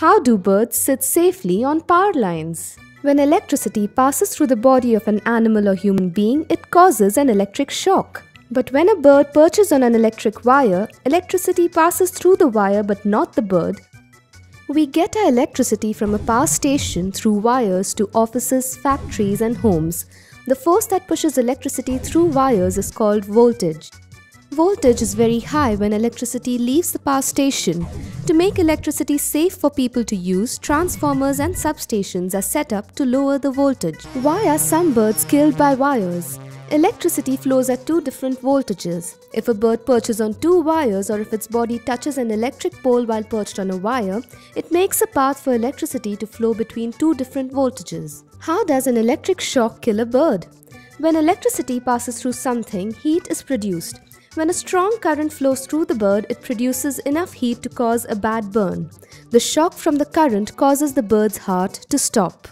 How do birds sit safely on power lines? When electricity passes through the body of an animal or human being, it causes an electric shock. But when a bird perches on an electric wire, electricity passes through the wire but not the bird. We get our electricity from a power station through wires to offices, factories and homes. The force that pushes electricity through wires is called voltage. Voltage is very high when electricity leaves the power station. To make electricity safe for people to use, transformers and substations are set up to lower the voltage. Why are some birds killed by wires? Electricity flows at two different voltages. If a bird perches on two wires or if its body touches an electric pole while perched on a wire, it makes a path for electricity to flow between two different voltages. How does an electric shock kill a bird? When electricity passes through something, heat is produced. When a strong current flows through the bird, it produces enough heat to cause a bad burn. The shock from the current causes the bird's heart to stop.